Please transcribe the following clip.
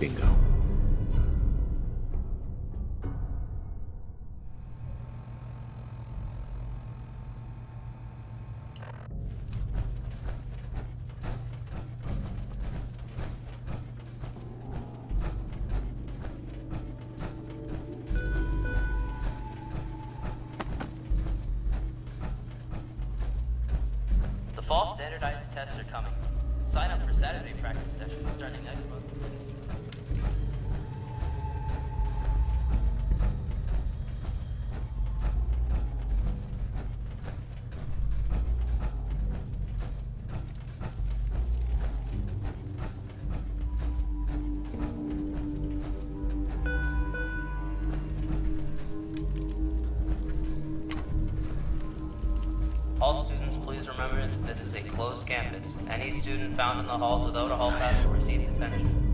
Bingo. The fall standardized tests are coming. Sign up for Saturday practice sessions starting next month. All students, remember that this is a closed campus. Any student found in the halls without a hall pass will receive detention.